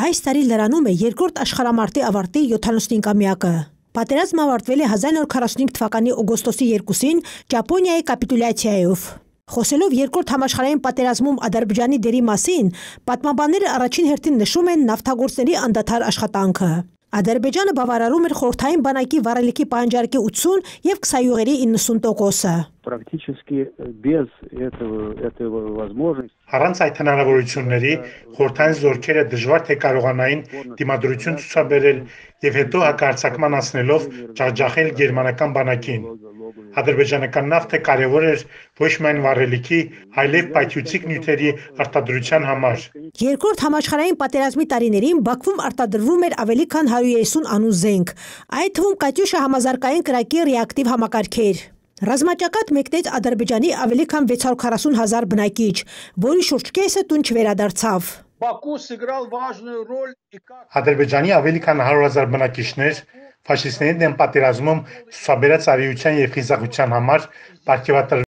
Այս տարի լրանում է երկրորդ աշխարհամարտի ավարտի 75-ամյակը։ Պատերազմը ավարտվել է 1945 թվականի օգոստոսի 2-ին Ճապոնիայի կապիտուլյացիայով։ Խոսելով երկրորդ համաշխարհային պատերազմում Ադրբեջանի դերի մասին, պատմաբանները առաջին հերթին նշում են նավթագործների անդադար աշխատանքը։ Ադրբեջանը բավարարում էր խորհրդային բանակի վառելիքի պահանջարկի 80 եւ 20 յուղերի 90%-ը практически без этого этой возможности Առանց այդ հնարավորությունների խորթային զորքերը դժվար թե կարողանային դիմադրություն ցուցաբերել եւ հետո հակարցակման անցնելով ջախջախել գերմանական բանակին։ Ադրբեջանական նավթը կարևոր էր ոչ միայն վառելիքի, այլև պայթյուցիկ նյութերի արտադրության համար։ Երկրորդ համաշխարհային պատերազմի տարիներին Բաքվում արտադրվում էր ավելի քան 130 անու զենք, այդ թվում Կատյուշա համազարգային կրակի ռեակտիվ համակարգեր։ Ռազմաճակատ մեկնեց Ադրբեջանի ավելի քան 640 հազար բնակիչ, որի շուրջ կեսը տուն չվերադարձավ։ Ադրբեջանի ավելի քան 100 հազար բնակիչներ ֆաշիստների դեմ պատերազմում ցուսաբերած արիության եւ խիզախության համար պարգեւատրել